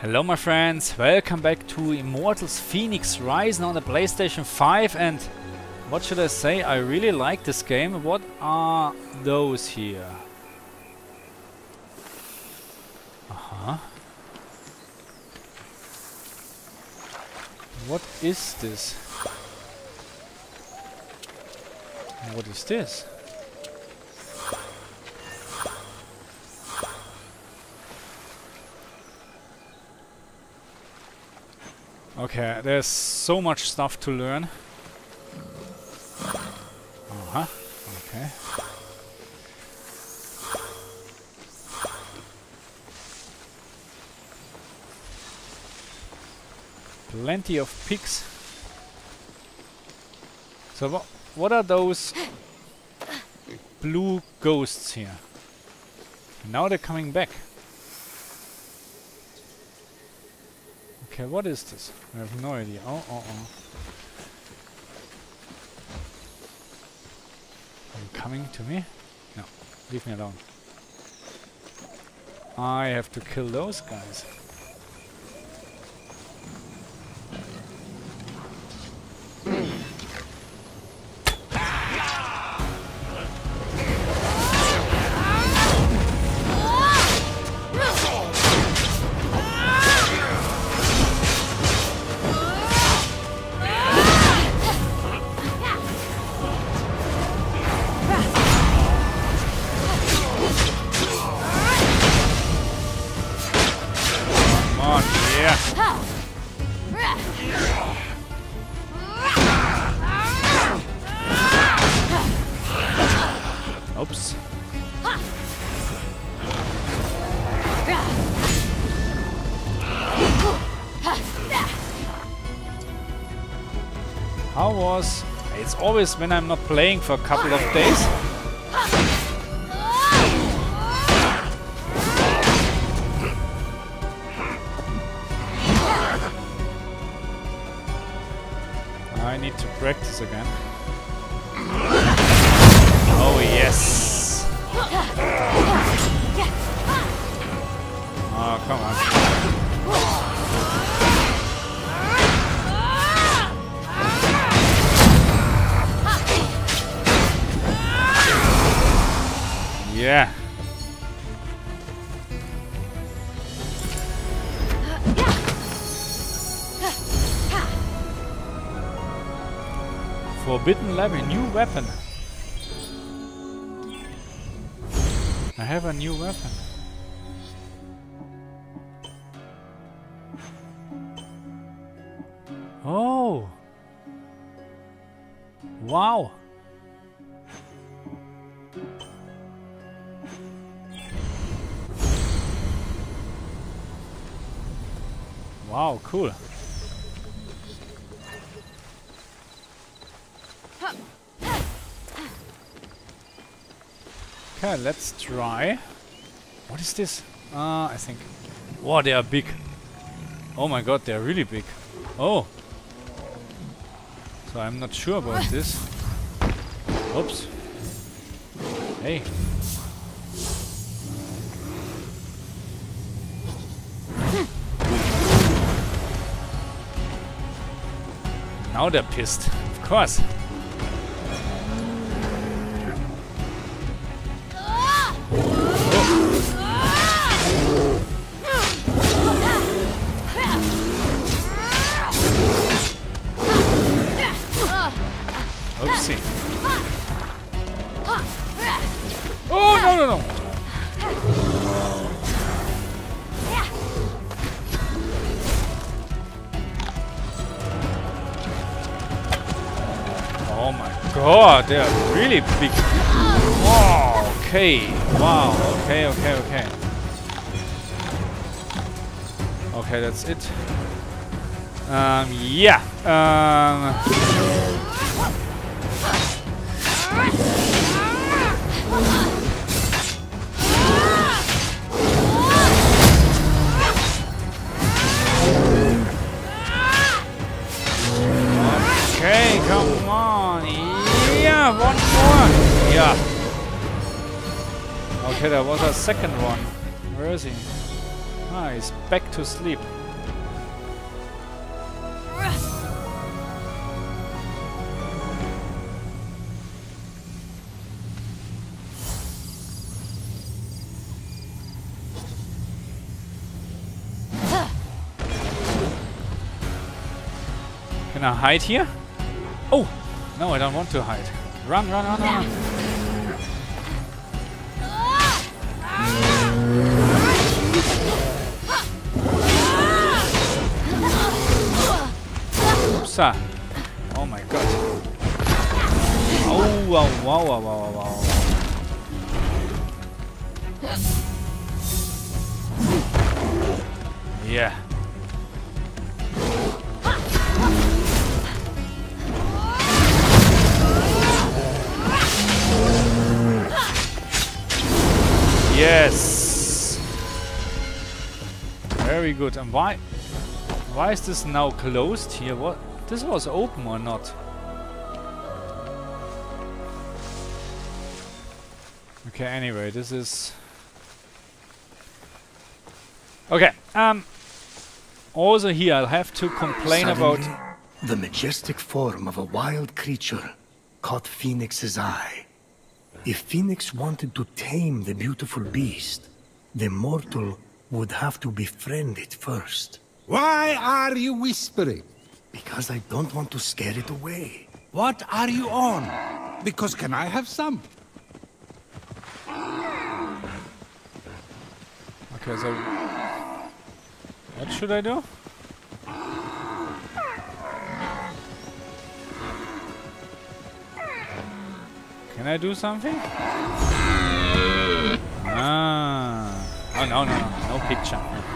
Hello my friends, welcome back to Immortals Fenyx Rising on the PlayStation 5 and what should I say, I really like this game. What are those here? Uh-huh. What is this? What is this? Okay, there's so much stuff to learn. Uh-huh. Okay. Plenty of pigs. So wha what are those blue ghosts here? Now they're coming back. Okay, what is this? I have no idea. Oh, oh, oh. Are you coming to me? No, leave me alone. I have to kill those guys. Always when I'm not playing for a couple of days. Weapon. I have a new weapon. Oh! Wow! Wow, cool. Okay, let's try. What is this? Uh, I think... Wow, they are big. Oh my god, they are really big. Oh! So I'm not sure about this. Oops. Hey. Now they're pissed. Of course. Big. Wow, okay. Wow, okay, okay, okay. Okay, that's it. Um, yeah. Um, okay, come on. Yeah, one. Yeah. Okay, there was a second one. Where is he? Ah, he's back to sleep. Can I hide here? Oh! No, I don't want to hide. Run, run, run, run! Upsa! Oh my god. Oh, wow, wow, wow, wow, wow. Yeah. Yes. Very good. And why why is this now closed here? What this was open or not? Okay, anyway, this is Okay, um also here I'll have to complain about Suddenly, the majestic form of a wild creature caught Fenyx's eye. If Fenyx wanted to tame the beautiful beast, the mortal would have to befriend it first. Why are you whispering? Because I don't want to scare it away. What are you on? Because can I have some? Okay, so what should I do? Can I do something? Ah. Oh no no no no picture.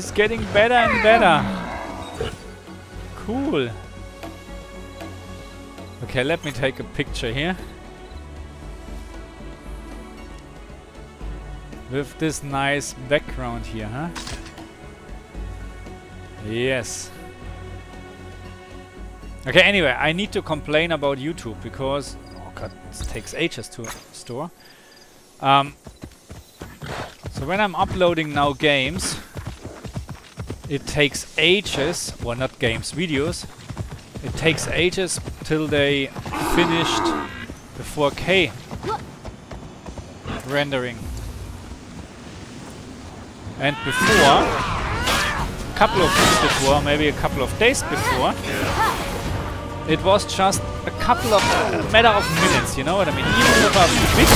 He's getting better and better. Cool. Okay, let me take a picture here. With this nice background here, huh? Yes. Okay, anyway, I need to complain about YouTube because... Oh god, it takes ages to store. Um, so when I'm uploading now games, it takes ages, well not games, videos, it takes ages till they finished the 4K rendering. And before, a couple of weeks before, maybe a couple of days before, it was just a couple of, a matter of minutes, you know what I mean? Even with a big,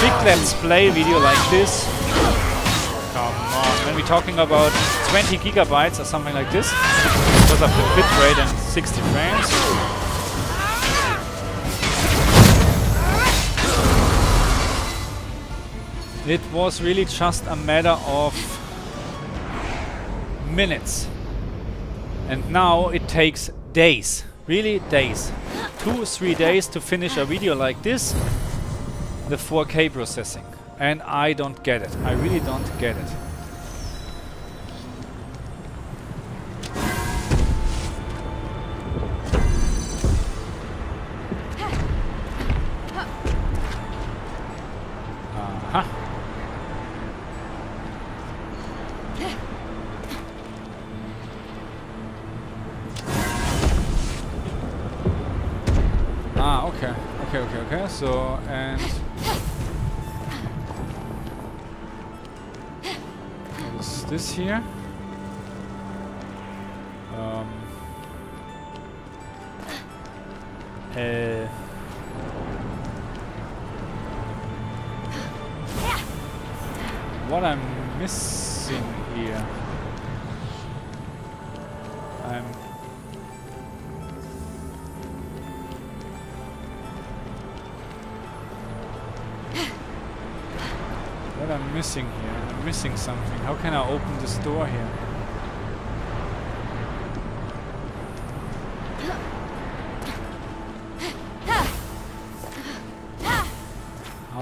big let's play video like this, come on, when we're talking about 20 gigabytes or something like this, because of the bitrate and 60 frames. It was really just a matter of minutes. And now it takes days, really days. Two, three days to finish a video like this, the 4K processing. And I don't get it. I really don't get it.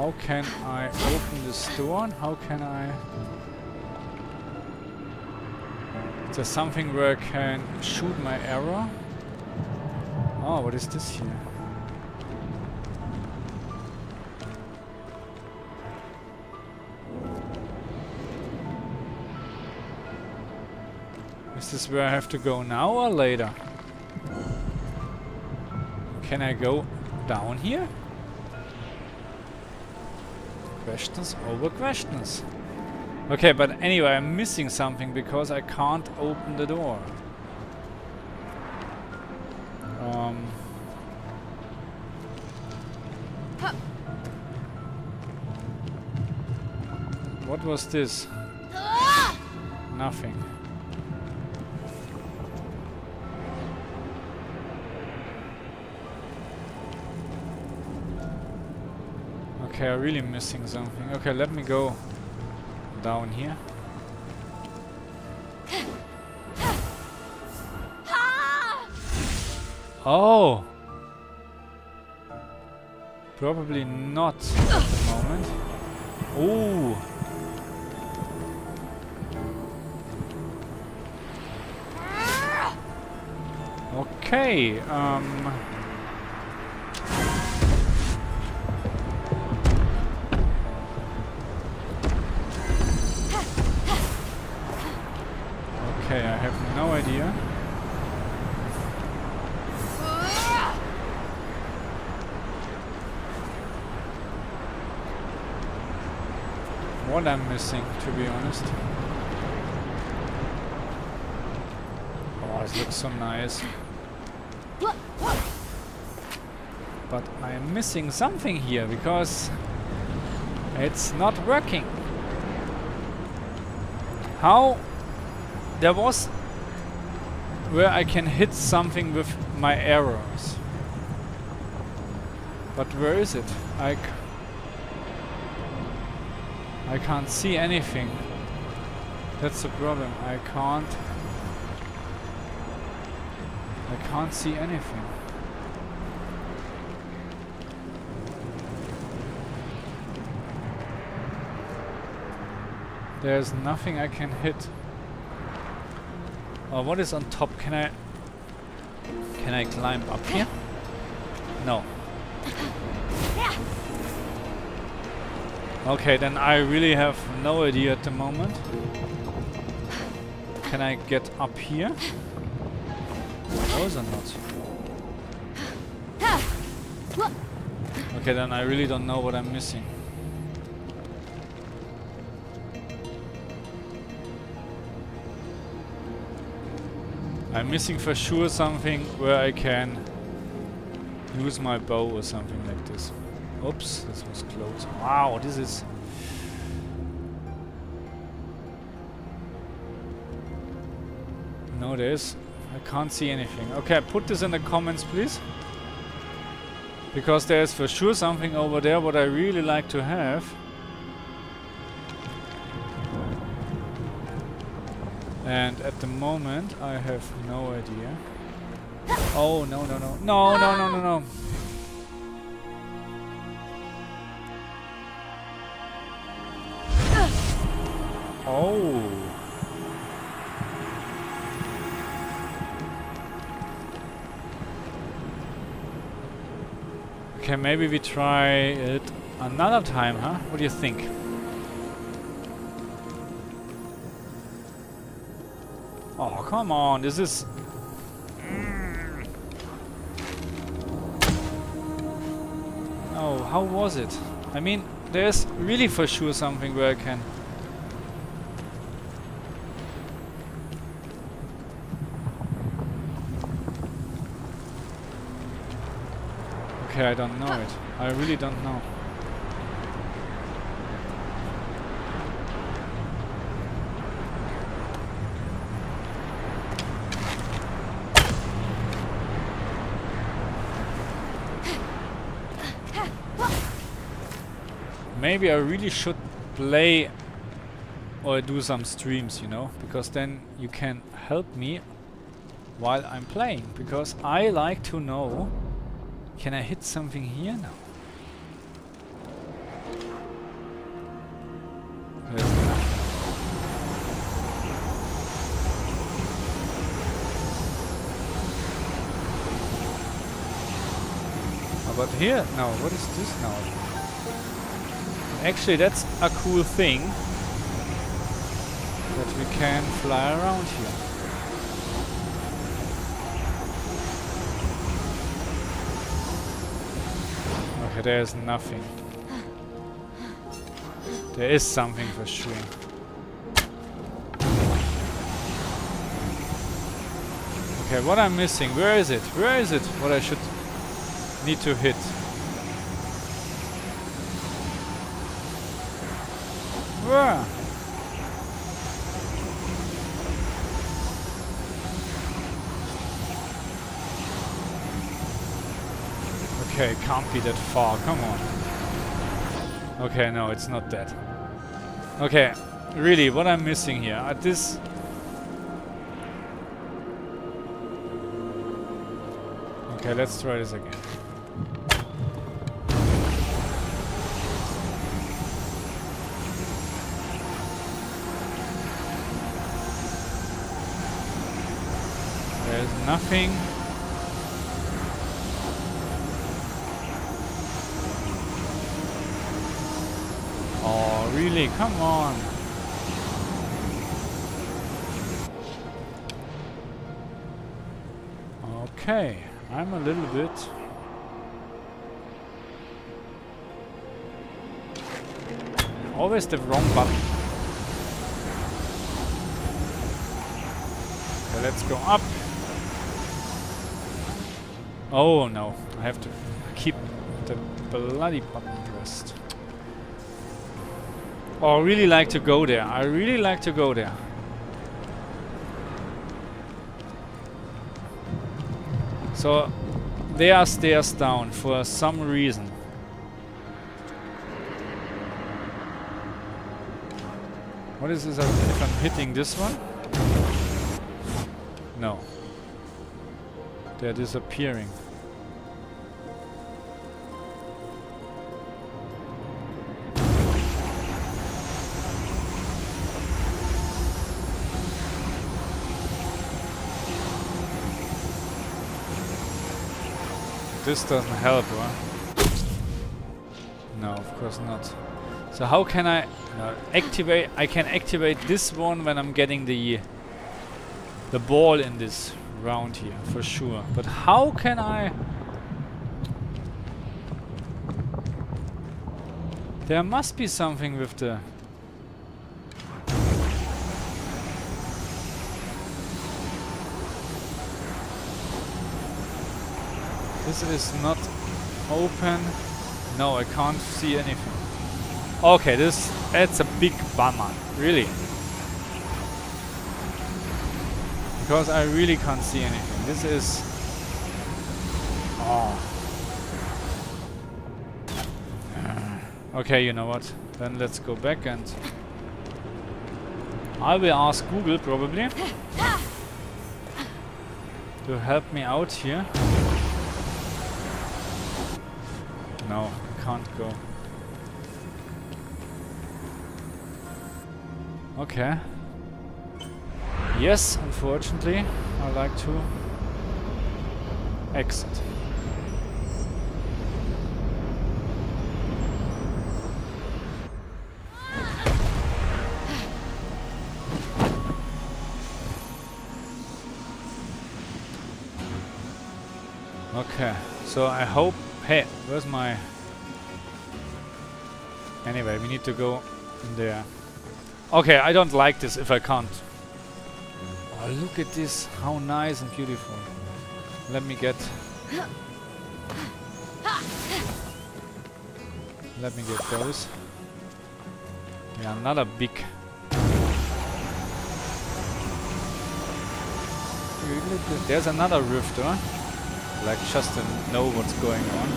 How can I open this door? How can I... Is there something where I can shoot my arrow? Oh, what is this here? Is this where I have to go now or later? Can I go down here? Questions over questions. Okay, but anyway, I'm missing something because I can't open the door. Um. What was this? Nothing. Okay, I'm really missing something. Okay, let me go down here. Oh! Probably not at the moment. Ooh! Okay, um... Okay, I have no idea. What I'm missing, to be honest. Oh, it looks so nice. But I am missing something here because it's not working. How there was where I can hit something with my arrows. But where is it? I c I can't see anything. That's the problem. I can't I can't see anything. There's nothing I can hit. Oh, what is on top? Can I... Can I climb up here? No. Okay, then I really have no idea at the moment. Can I get up here? Those are not. Okay, then I really don't know what I'm missing. I'm missing for sure something where I can use my bow or something like this. Oops, this was close. Wow, this is... No, there's... I can't see anything. Okay, put this in the comments, please. Because there's for sure something over there what I really like to have. And at the moment, I have no idea. Oh, no, no, no. No, no, no, no, no. Oh. Okay, maybe we try it another time, huh? What do you think? Come on, this is... Mm. Oh, how was it? I mean, there's really for sure something where I can... Okay, I don't know it. I really don't know. Maybe I really should play or do some streams, you know, because then you can help me while I'm playing, because I like to know can I hit something here now? But here, no, what is this now? actually that's a cool thing that we can fly around here. Okay, there's nothing. There is something for sure. Okay, what I'm missing? Where is it? Where is it? What I should need to hit? Can't be that far. Come on. Okay, no, it's not that. Okay, really, what I'm missing here? At this... Okay, let's try this again. There's nothing. Really? Come on. Okay, I'm a little bit... Always the wrong button. Let's go up. Oh no, I have to keep the bloody button pressed. Oh, I really like to go there. I really like to go there. So, there are stairs down for some reason. What is this if I'm hitting this one? No. They're disappearing. This doesn't help, right? No, of course not. So how can I uh, activate? I can activate this one when I'm getting the the ball in this round here, for sure. But how can I... There must be something with the... This is not open. No, I can't see anything. Okay, this that's a big bummer, really. Because I really can't see anything. This is... Oh. Okay, you know what? Then let's go back and... I will ask Google probably to help me out here. No, can't go. Okay. Yes, unfortunately, I like to exit. Okay, so I hope... Hey, where's my... Anyway, we need to go in there. Okay, I don't like this if I can't. Oh, look at this. How nice and beautiful. Let me get... Let me get those. Yeah, another big... There's another rift, huh? Like just to know what's going on.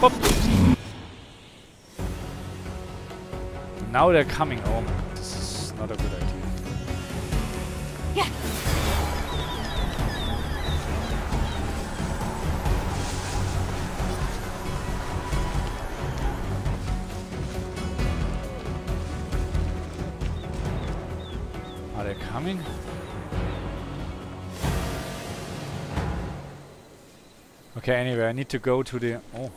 Pop! Now they're coming. Oh my god, this is not a good idea. Yeah. Are they coming? Okay, anyway, I need to go to the... Oh.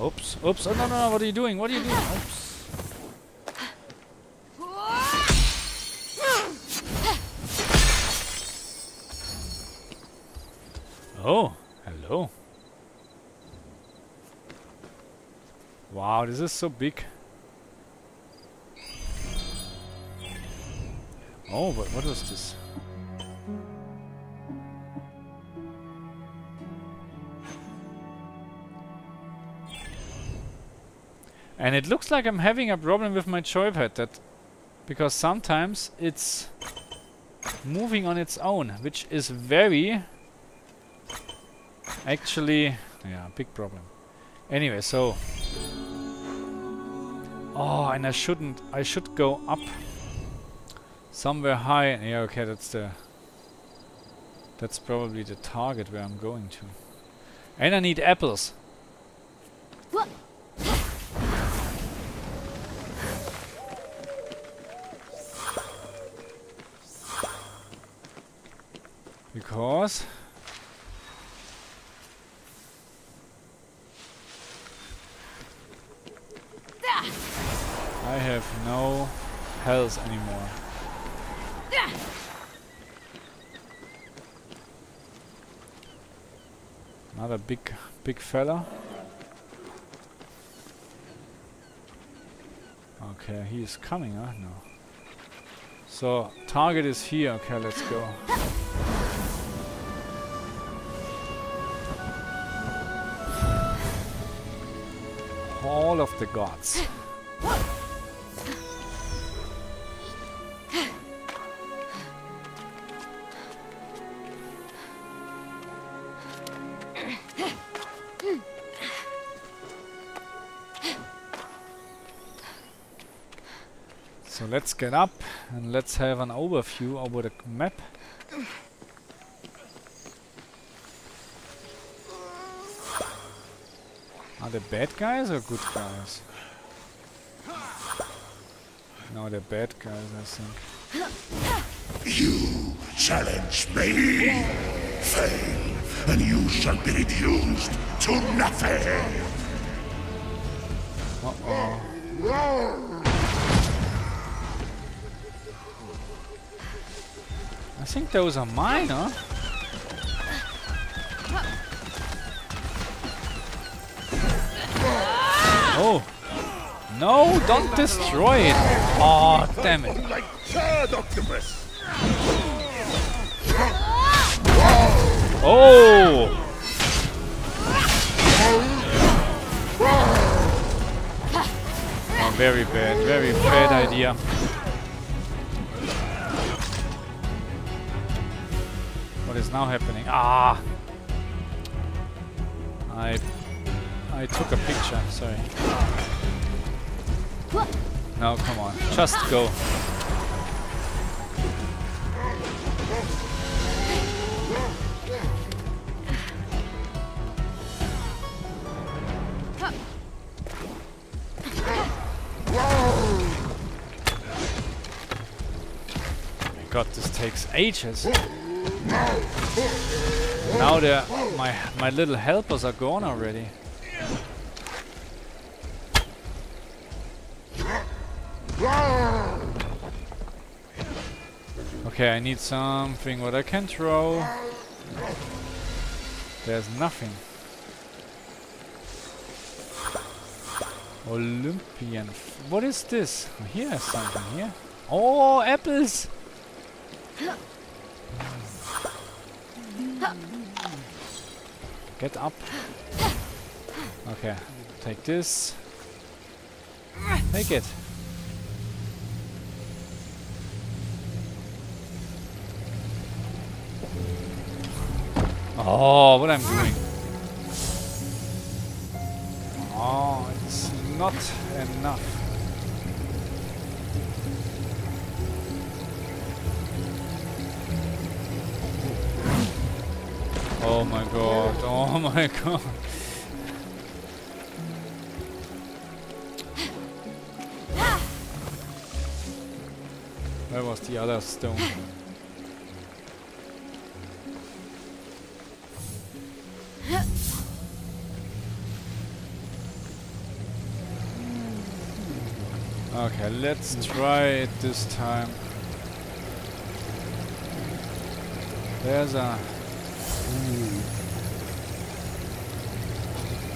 Oops, oops, oh no, no, no, what are you doing? What are you doing? Oops. Oh, hello. Wow, this is so big. Oh, but what was this? And it looks like I'm having a problem with my joypad that because sometimes it's moving on its own, which is very actually yeah, big problem. Anyway, so Oh, and I shouldn't I should go up somewhere high. Yeah, okay, that's the that's probably the target where I'm going to. And I need apples. What? Because I have no health anymore. Another big, big fella. Okay, he is coming, huh? No. So, target is here. Okay, let's go. Hall of the Gods. Let's get up and let's have an overview over the map. Are they bad guys or good guys? No, they're bad guys, I think. You challenge me? Fail, and you shall be reduced to nothing. Uh-oh. Think those are mine, huh? Oh! No, don't destroy it! Oh, damn it. Oh! Oh, very bad, very bad idea. What is now happening? Ah! I I took a picture, sorry. No, come on. Just go. My god, this takes ages. Now the my my little helpers are gone already. Okay, I need something what I can throw. There's nothing. Olympian. What is this? Here's something here. Oh, apples! Get up. Okay, take this. Take it. Oh, what I'm doing. Oh, it's not enough. Oh my god, oh my god. Where was the other stone? Okay, let's try it this time. There's a...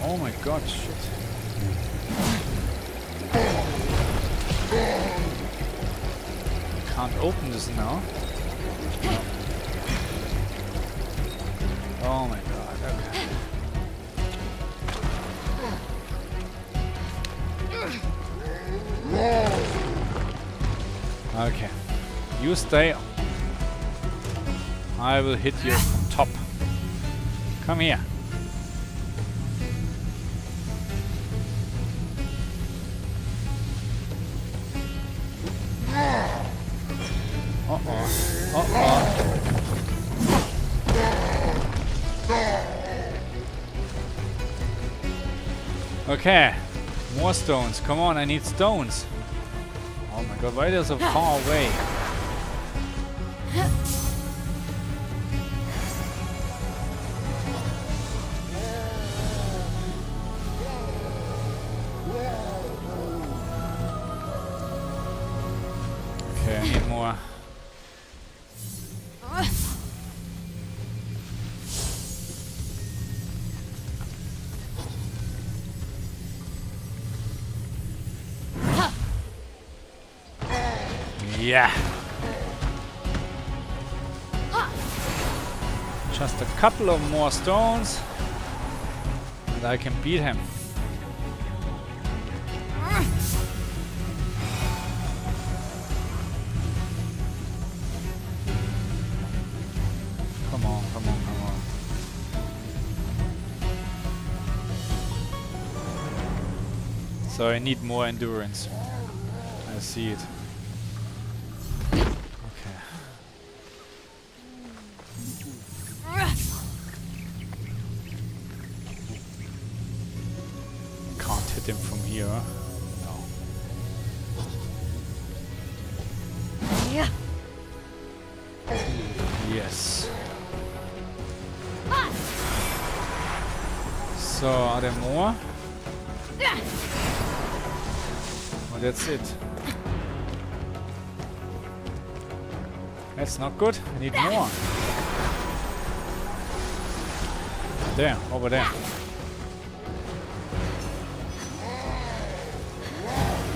Oh my god, shit. Can't open this now. Oh my god, okay. Okay. You stay. I will hit you. Come here. Okay. More stones. Come on, I need stones. Oh my god, why are they so far away? Couple of more stones and I can beat him. Come on, come on, come on. So I need more endurance. I see it. Oh, that's it. That's not good. I need more. There, over there.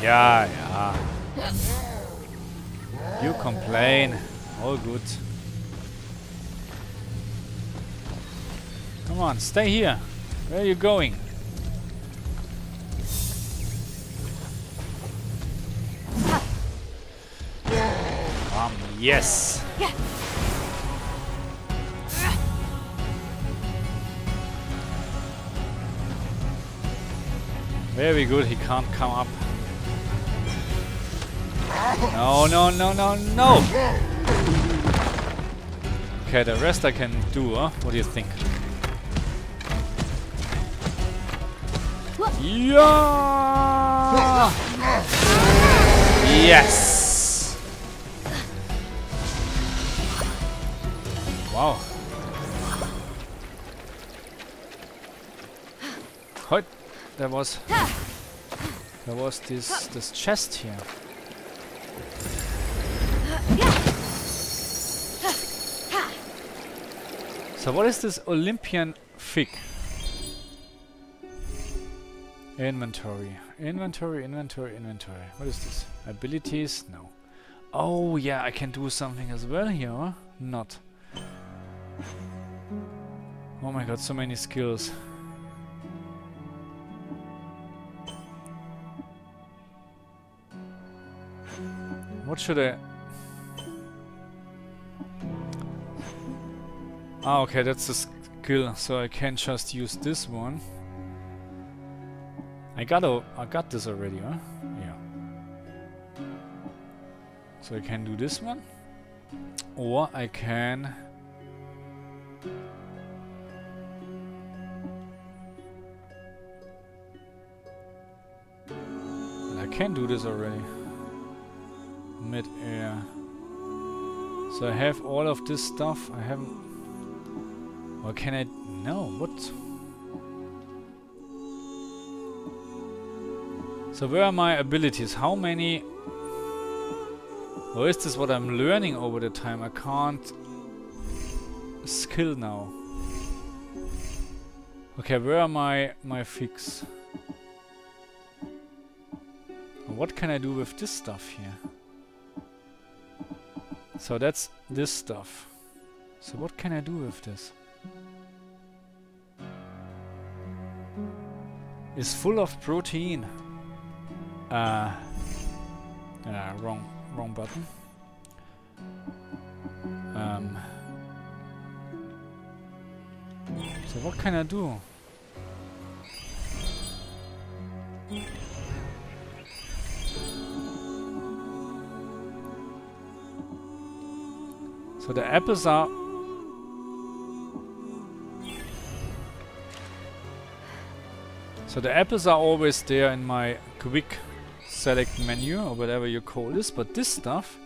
Yeah, yeah. You complain. All good. Come on, stay here. Where are you going? Yes. Very good, he can't come up. No, no, no, no, no! Okay, the rest I can do, huh? What do you think? Yeah! Yes! There was there was this this chest here. So what is this Olympian fig? Inventory. Inventory, inventory, inventory. What is this? Abilities? No. Oh yeah, I can do something as well here? Not. Oh my god, so many skills. What should I... Ah, okay, that's a skill, so I can just use this one. I got a, I got this already, huh? Yeah. So I can do this one, or I can. I can do this already. Mid-air. So I have all of this stuff. I haven't. Or can I? No. What? So where are my abilities? How many... Or is this what I'm learning over the time? I can't... Skill now. Okay, where are my my fix? What can I do with this stuff here? So that's this stuff. So what can I do with this? It's full of protein. Uh, uh wrong wrong button. Um, so what can I do? The apples are... So the apples er are always there in my quick select menu or whatever you call this, but this stuff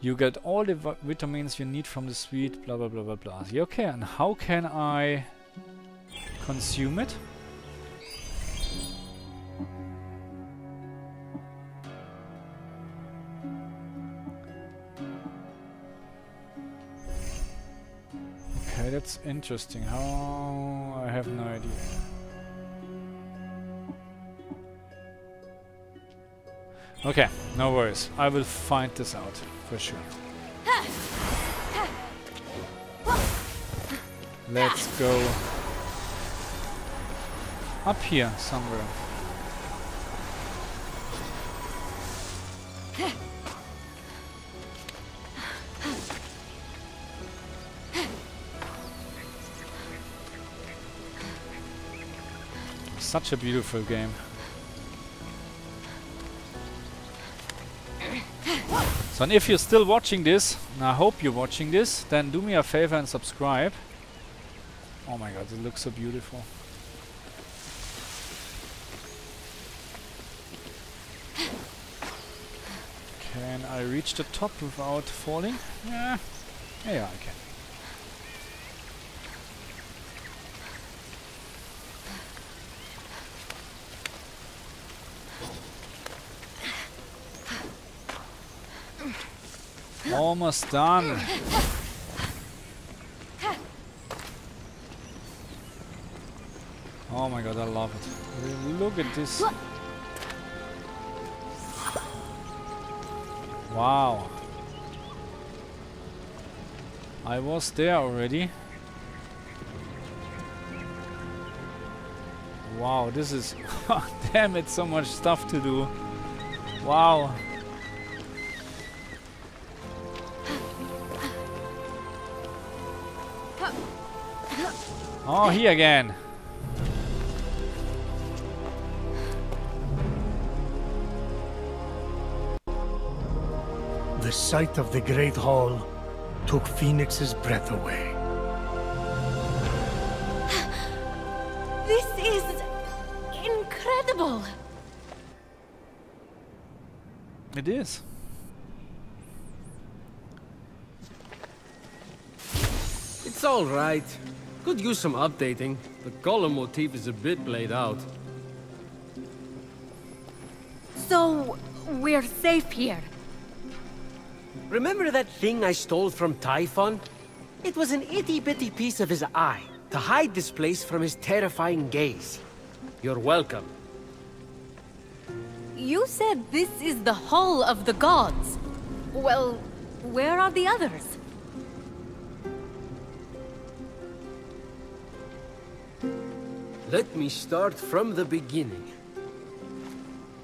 you get all the vitamins you need from the sweet, blah blah blah blah blah. Okay, and how can I consume it? Interesting. How... I have no idea. Okay, no worries. I will find this out, for sure. Let's go up here somewhere. Such a beautiful game. So and if you're still watching this, and I hope you're watching this, then do me a favor and subscribe. Oh my god, it looks so beautiful. Can I reach the top without falling? Yeah, yeah I can. Almost done. Oh my god, I love it. Look at this. Wow. I was there already. Wow, this is... Damn it, so much stuff to do. Wow. Oh, he again. The sight of the Great Hall took Fenyx's breath away. This is incredible. It is. It's all right. Could use some updating. The column motif is a bit played out. So, we're safe here. Remember that thing I stole from Typhon? It was an itty-bitty piece of his eye, to hide this place from his terrifying gaze. You're welcome. You said this is the Hall of the Gods. Well, where are the others? Let me start from the beginning.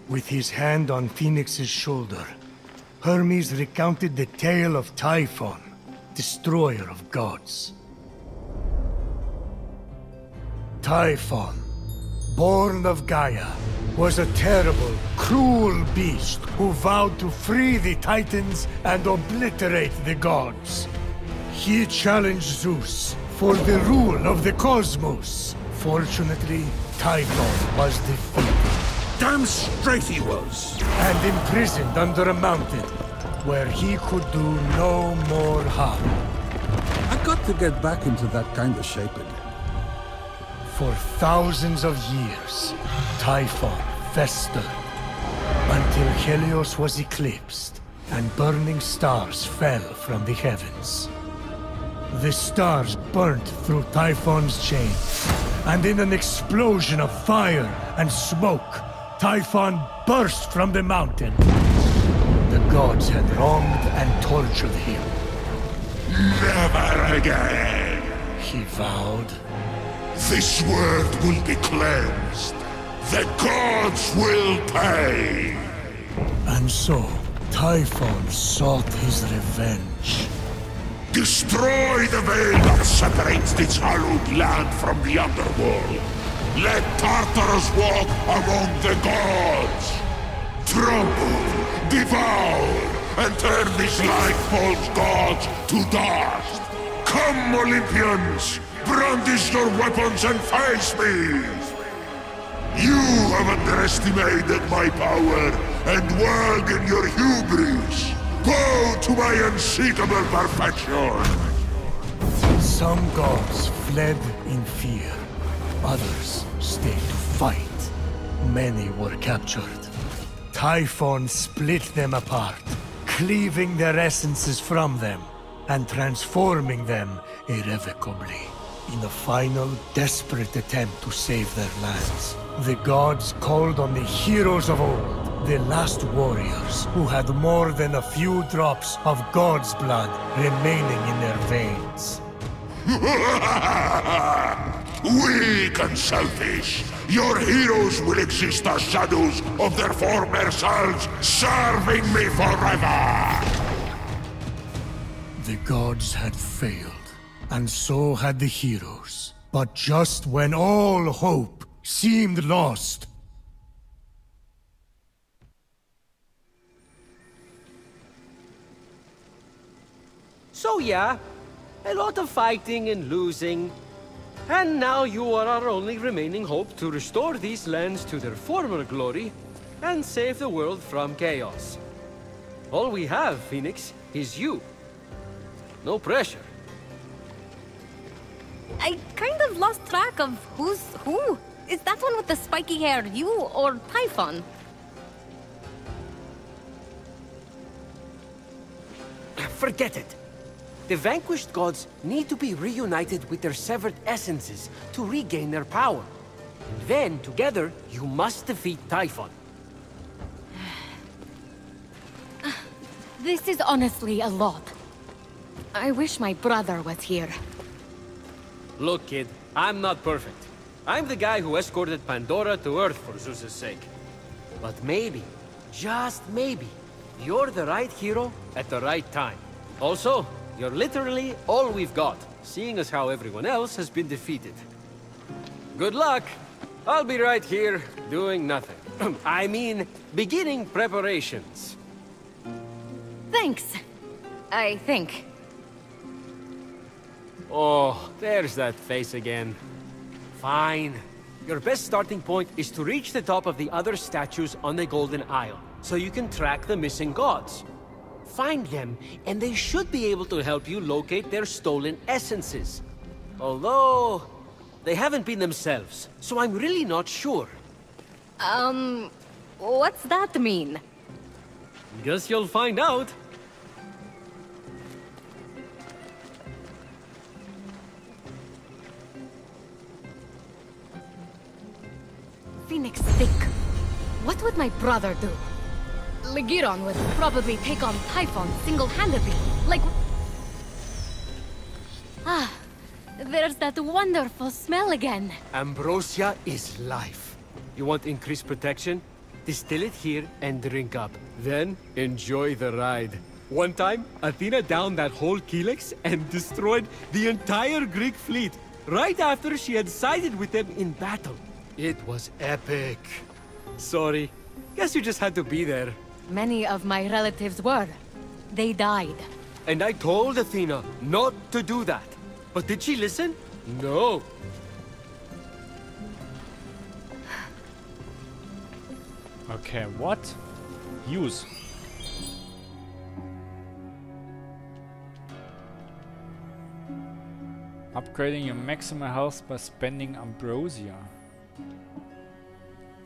With his hand on Fenyx's shoulder, Hermes recounted the tale of Typhon, destroyer of gods. Typhon, born of Gaia, was a terrible, cruel beast who vowed to free the Titans and obliterate the gods. He challenged Zeus for the rule of the cosmos. Fortunately, Typhon was defeated. Damn straight he was! And imprisoned under a mountain, where he could do no more harm. I got to get back into that kind of shape again. For thousands of years, Typhon festered, until Helios was eclipsed, and burning stars fell from the heavens. The stars burnt through Typhon's chains, and in an explosion of fire and smoke, Typhon burst from the mountain. The gods had wronged and tortured him. Never again! He vowed. This world will be cleansed. The gods will pay! And so, Typhon sought his revenge. Destroy the veil that separates this hallowed land from the underworld. Let Tartaros walk among the gods. Trample, devour, and turn these light-false gods to dust. Come, Olympians! Brandish your weapons and face me! You have underestimated my power and world in your hubris. Bow to my unseekable perfection! Some gods fled in fear. Others stayed to fight. Many were captured. Typhon split them apart, cleaving their essences from them and transforming them irrevocably. In a final, desperate attempt to save their lands, the gods called on the heroes of old, the last warriors who had more than a few drops of God's blood remaining in their veins. Weak and selfish, your heroes will exist as shadows of their former selves, serving me forever! The gods had failed, and so had the heroes. But just when all hope seemed lost, So yeah, a lot of fighting and losing. And now you are our only remaining hope to restore these lands to their former glory and save the world from chaos. All we have, Fenyx, is you. No pressure. I kind of lost track of who's who. Is that one with the spiky hair you or Typhon? Forget it. The vanquished gods need to be reunited with their severed essences to regain their power. And then, together, you must defeat Typhon. This is honestly a lot. I wish my brother was here. Look, kid, I'm not perfect. I'm the guy who escorted Pandora to Earth for Zeus's sake. But maybe, just maybe, you're the right hero at the right time. Also, you're literally all we've got, seeing as how everyone else has been defeated. Good luck! I'll be right here, doing nothing. I mean, beginning preparations. Thanks. I think. Oh, there's that face again. Fine. Your best starting point is to reach the top of the other statues on the Golden Isle, so you can track the missing gods. Find them, and they should be able to help you locate their stolen essences. Although, they haven't been themselves, so I'm really not sure. Um, what's that mean? Guess you'll find out. Fenyx think. What would my brother do? Ligyron would probably take on Typhon single-handedly, like... Ah, there's that wonderful smell again. Ambrosia is life. You want increased protection? Distill it here and drink up. Then, enjoy the ride. One time, Athena downed that whole Helix and destroyed the entire Greek fleet, right after she had sided with them in battle. It was epic. Sorry. Guess you just had to be there. Many of my relatives were. They died. And I told Athena not to do that. But did she listen? No. Okay, what? Use. Upgrading your maximum health by spending Ambrosia.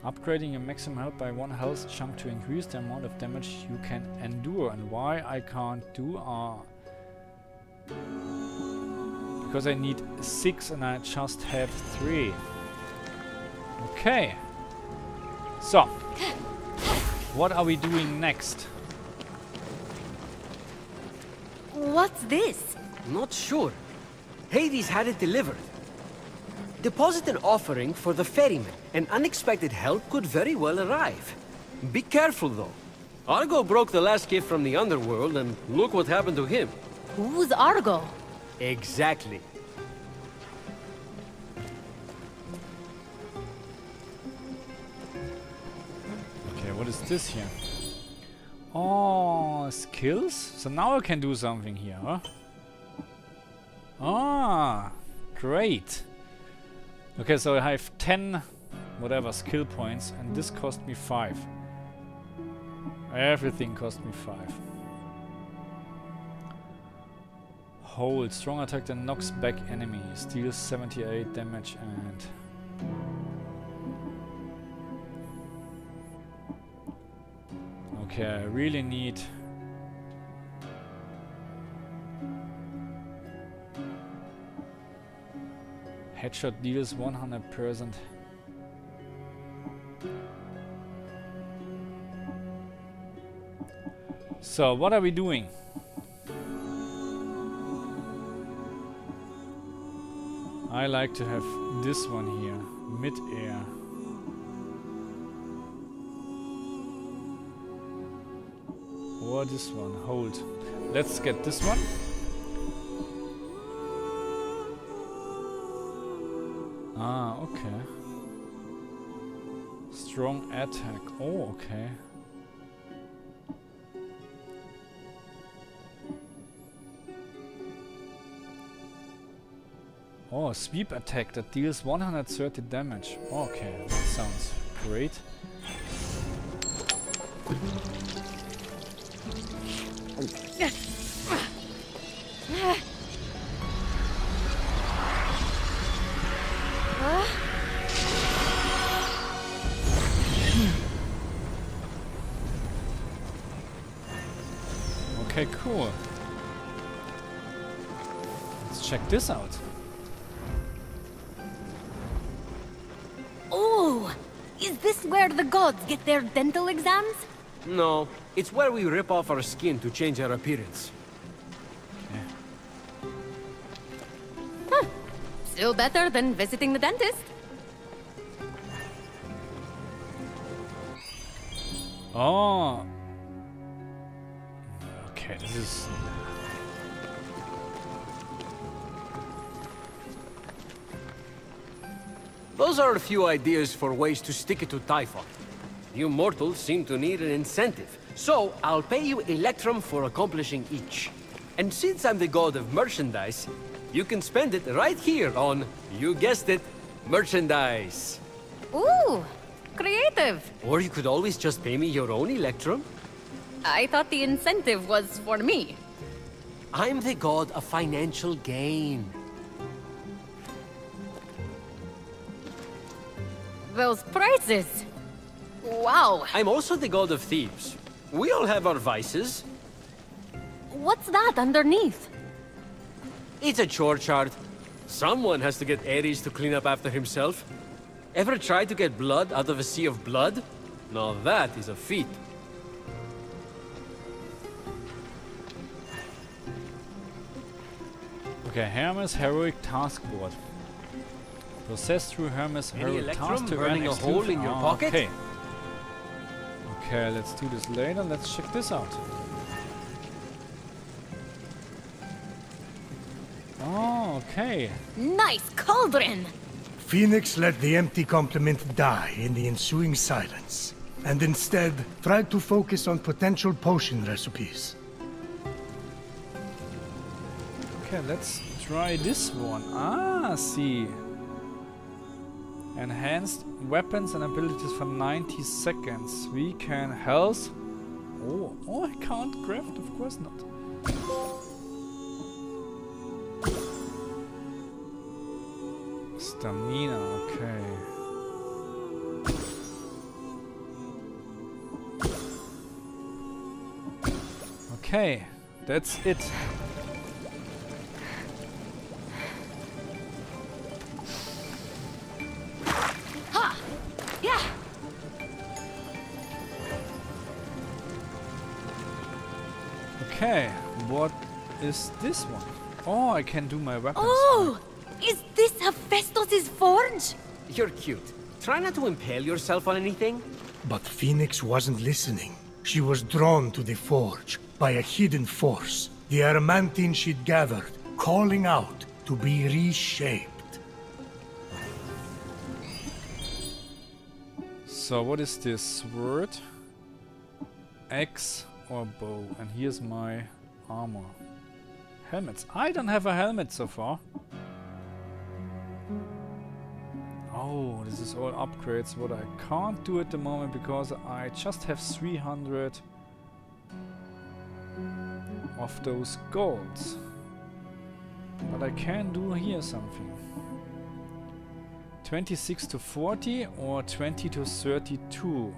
Upgrading your maximum health by one health chunk to increase the amount of damage you can endure. And why I can't do are... Because I need six and I just have three. Okay. So. What are we doing next? What's this? Not sure. Hades had it delivered. Deposit an offering for the ferryman, and unexpected help could very well arrive. Be careful, though. Argo broke the last gift from the underworld, and look what happened to him. Who's Argo? Exactly. Okay, what is this here? Oh, skills? So now I can do something here, huh? Ah, great. Okay, so I have 10 whatever skill points and this cost me 5. Everything cost me 5. Hold, strong attack that knocks back enemies, deals 78 damage and... Okay, I really need... Headshot deals 100%. So, what are we doing? I like to have this one here, mid-air. Or this one, hold. Let's get this one. Ah, okay. Strong attack. Oh, okay. Oh, sweep attack that deals 130 damage. Okay, that sounds great. Cool. Let's check this out. Oh! Is this where the gods get their dental exams? No, it's where we rip off our skin to change our appearance. Still better than visiting the dentist. Oh. Okay, this is... Those are a few ideas for ways to stick it to Typhon. You mortals seem to need an incentive, so I'll pay you Electrum for accomplishing each. And since I'm the god of merchandise, you can spend it right here on, you guessed it, merchandise. Ooh! Creative! Or you could always just pay me your own Electrum. I thought the incentive was for me. I'm the god of financial gain. Those prices! Wow! I'm also the god of thieves. We all have our vices. What's that underneath? It's a chore chart. Someone has to get Ares to clean up after himself. Ever tried to get blood out of a sea of blood? Now that is a feat. Okay, Hermes Heroic Task Board. Process through Hermes Any Heroic Electrum Task to burning earn a hole in your Ah, pocket? Okay. Okay, let's do this later. Let's check this out. Oh, okay. Nice cauldron! Fenyx let the empty compliment die in the ensuing silence, and instead tried to focus on potential potion recipes. Okay, let's try this one. Ah, see. Enhanced weapons and abilities for 90 seconds. We can health. Oh, oh, I can't craft, of course not. Stamina, okay. Okay, that's it. Is this one? Oh, I can do my weapons. Oh! Is this Hephaestus' forge? You're cute. Try not to impale yourself on anything. But Fenyx wasn't listening. She was drawn to the forge by a hidden force, the Adamantine she'd gathered, calling out to be reshaped. So what is this? Sword, axe or bow? And here's my armor. Helmets. I don't have a helmet so far. Oh, this is all upgrades what I can't do at the moment because I just have 300 of those golds. But I can do here something. 26 to 40 or 20 to 32.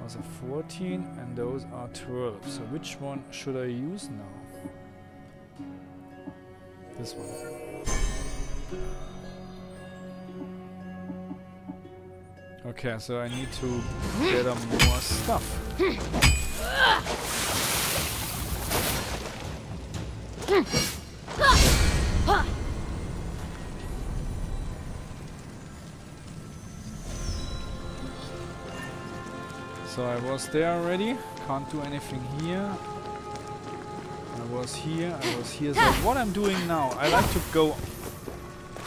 Those are 14 and those are 12. So which one should I use now? This one. Okay, so I need to get more stuff. So I was there already, can't do anything here. I was here, I was here. So what I'm doing now, I like to go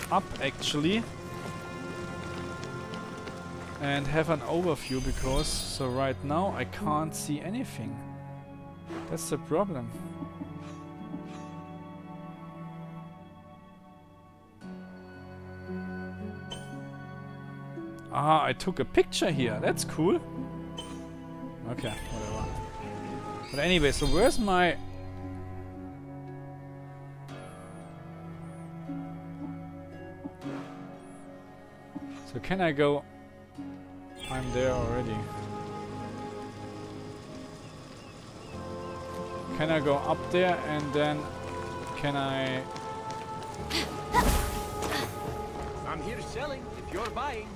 up actually and have an overview because so right now I can't see anything. That's the problem. Ah, I took a picture here. That's cool. Okay, whatever. But anyway, so where's my... So can I go... I'm there already. Can I go up there and then can I... I'm here selling if you're buying.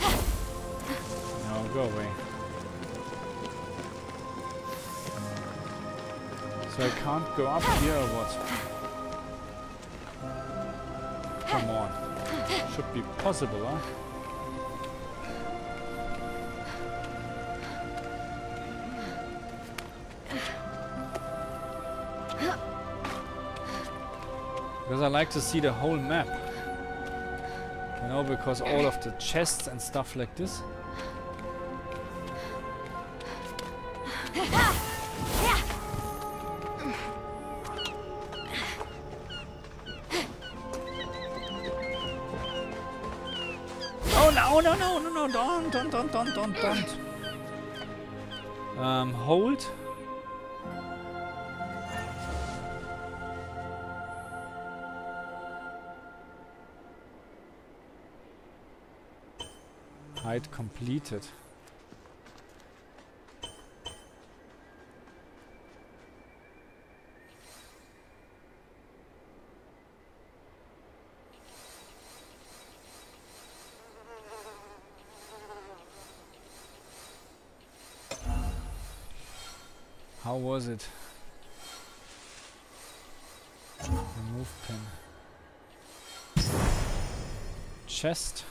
No, go away. So I can't go up here or what? Come on. Should be possible, huh? Because I like to see the whole map. You know, because all of the chests and stuff like this. No no no don't don't don't don't don't don't. Um hold. Hide completed. How was it? Remove pin. Chest.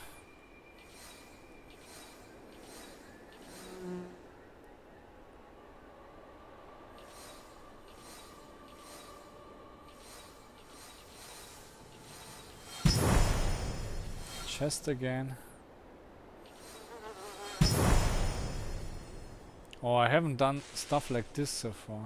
Chest again. Oh, I haven't done stuff like this so far.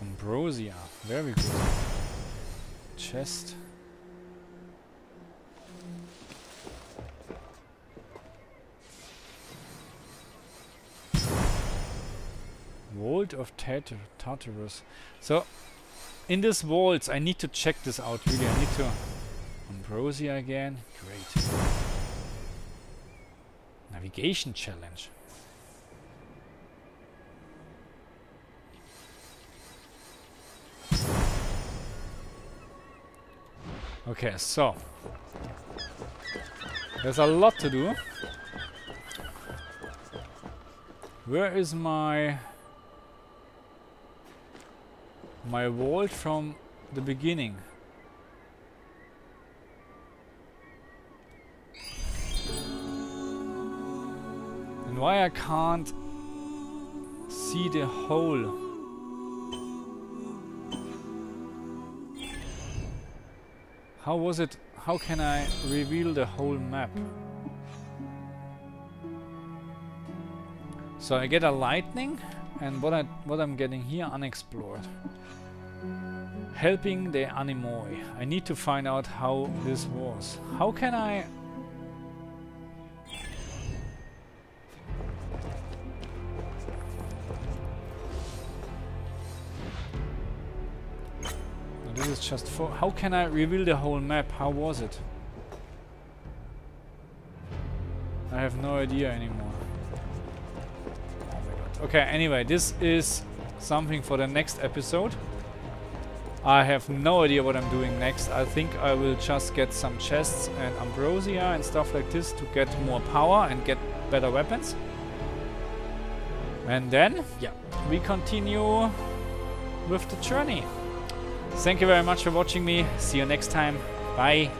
Ambrosia, very good. Chest. Vault of Tartaros. So, in this vaults, I need to check this out really. I need to... Ambrosia again. Great. Navigation challenge. Okay, so There's a lot to do. Where is my my vault from the beginning? And why I can't see the hole? How was it? How can I reveal the whole map? So I get a lightning, and what I what I'm getting here unexplored. Helping the Animoi. I need to find out how this was. How can I this is just for how can I reveal the whole map? How was it? I have no idea anymore. Oh. Okay, anyway, this is something for the next episode. I have no idea what I'm doing next. I think I will just get some chests and ambrosia and stuff like this to get more power and get better weapons. And then, yeah, we continue with the journey. Thank you very much for watching me. See you next time. Bye.